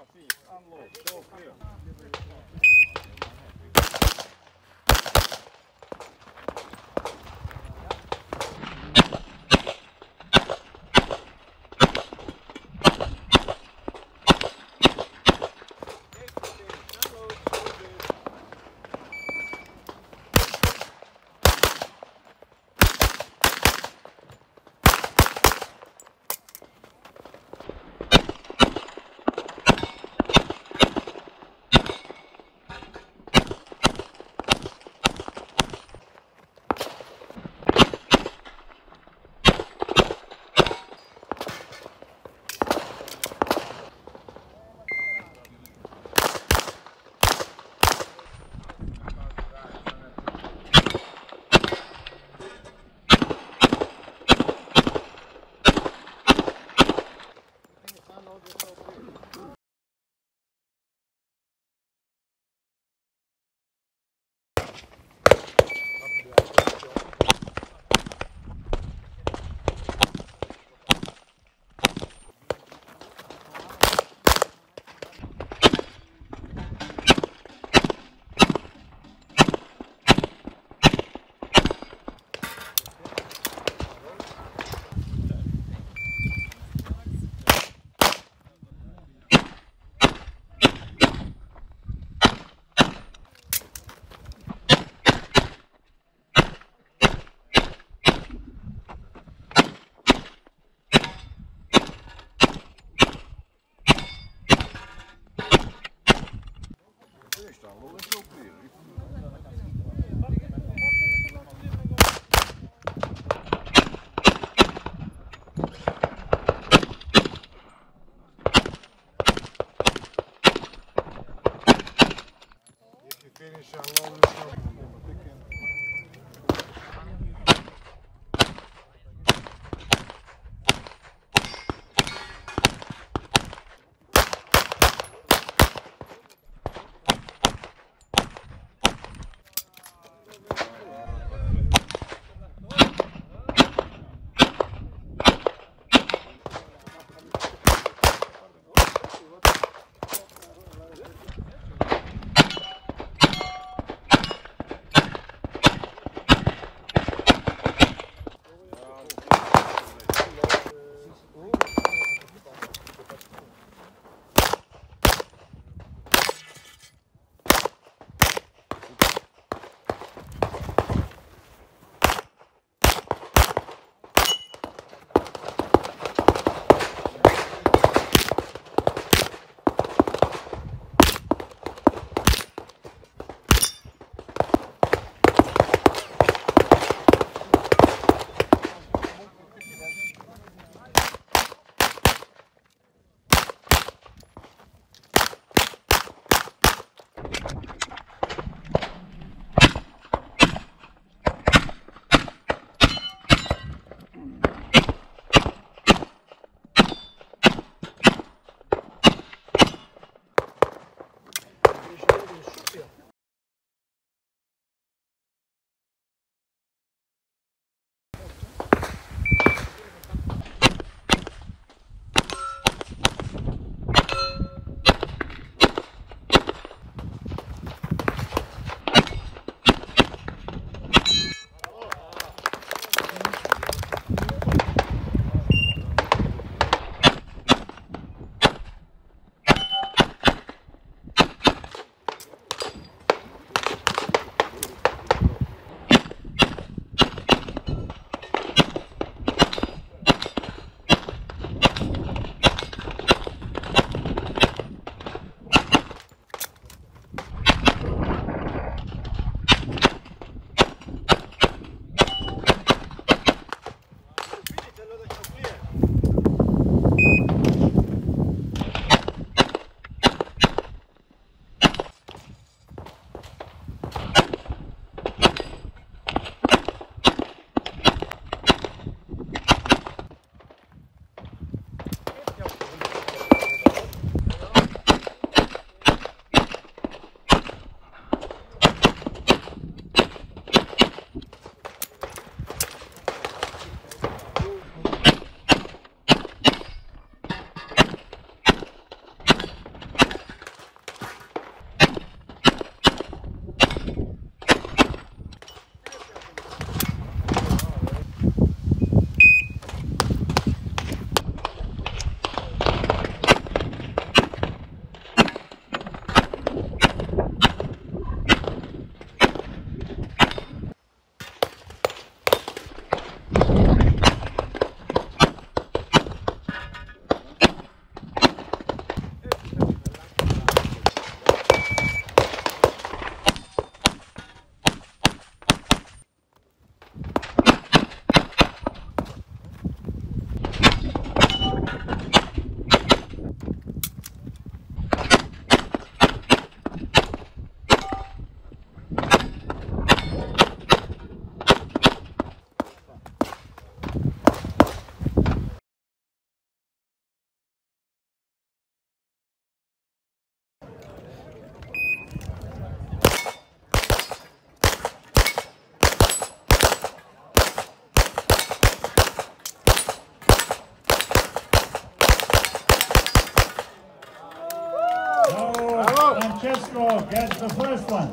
Unload. Go clear. Francesco gets the first one.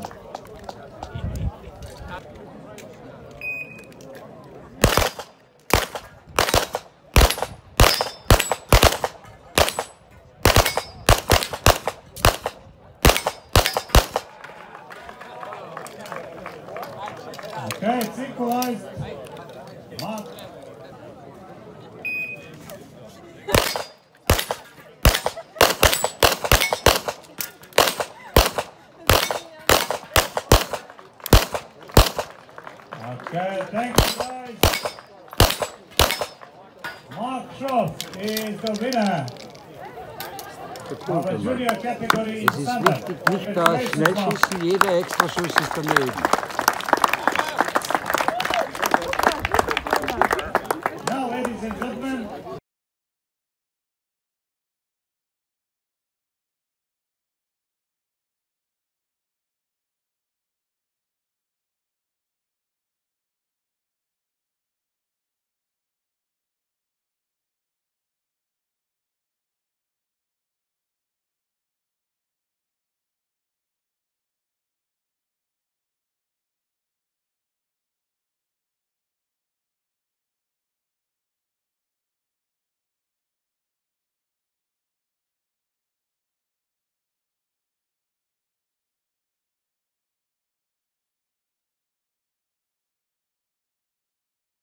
Okay, thank you guys. Mark Schroff is the winner. Aber Junior Category Es ist wichtig, nicht der schnell jeder Extraschuss ist daneben.